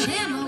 Damn.